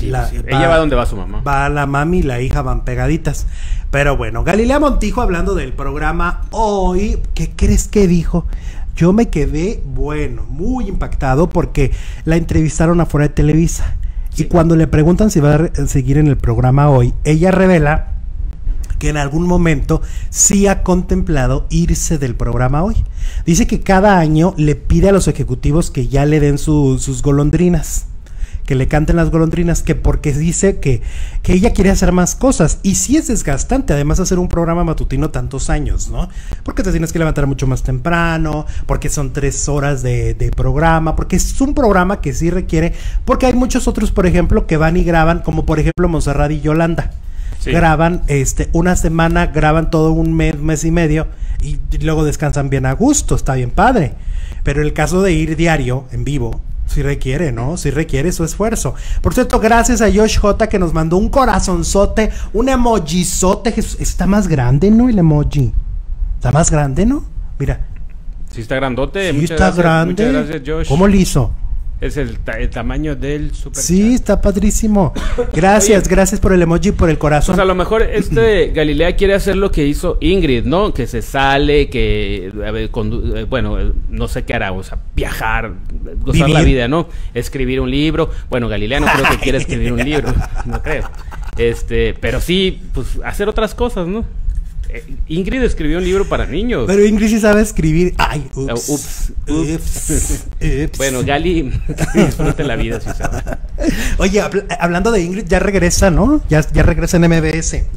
Sí, la- sí. Ella va donde va su mamá. Va la mami y la hija van pegaditas. Pero bueno, Galilea Montijo hablando del programa hoy, ¿qué crees que dijo? Yo me quedé, bueno, muy impactado porque la entrevistaron afuera de Televisa. Y cuando le preguntan si va a seguir en el programa hoy, ella revela que en algún momento sí ha contemplado irse del programa hoy. Dice que cada año le pide a los ejecutivos que ya le den su- sus golondrinas, que le canten las golondrinas, que porque dice que, que ella quiere hacer más cosas. Y sí es desgastante, además, hacer un programa matutino tantos años, ¿no? Porque te tienes que levantar mucho más temprano, porque son tres horas de, de programa, porque es un programa que sí requiere, porque hay muchos otros, por ejemplo, que van y graban, como por ejemplo Monserrat y Yolanda Sí. graban este una semana, graban todo un mes, mes y medio y luego descansan bien a gusto, está bien padre. Pero el caso de ir diario en vivo sí requiere, ¿no? Sí requiere su esfuerzo. Por cierto, gracias a Josh J que nos mandó un corazonzote, un emojizote está más grande, ¿no? El emoji. Está más grande, ¿no? Mira, Sí está grandote. sí muchas está gracias, grande. Muchas gracias, Josh. ¿Cómo le hizo? Es el, ta- el tamaño del super Sí, está padrísimo. Gracias, Oye. gracias por el emoji, por el corazón. Pues a lo mejor este Galilea quiere hacer lo que hizo Ingrid, ¿no? Que se sale, que a ver, eh, bueno, no sé qué hará, o sea, viajar, gozar la vida, ¿no? Escribir un libro. Bueno, Galilea no creo que quiera escribir un libro, no creo. Este, pero sí, pues hacer otras cosas, ¿no? Eh, Ingrid escribió un libro para niños. Pero Ingrid sí sabe escribir. Ay, ups. Uh, ups, ups. ups, ups. Bueno, Gali, disfrute la vida, si sabe. Oye, habl- hablando de Ingrid, ya regresa, ¿no? Ya, ya regresa en MBS.